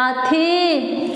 हाथी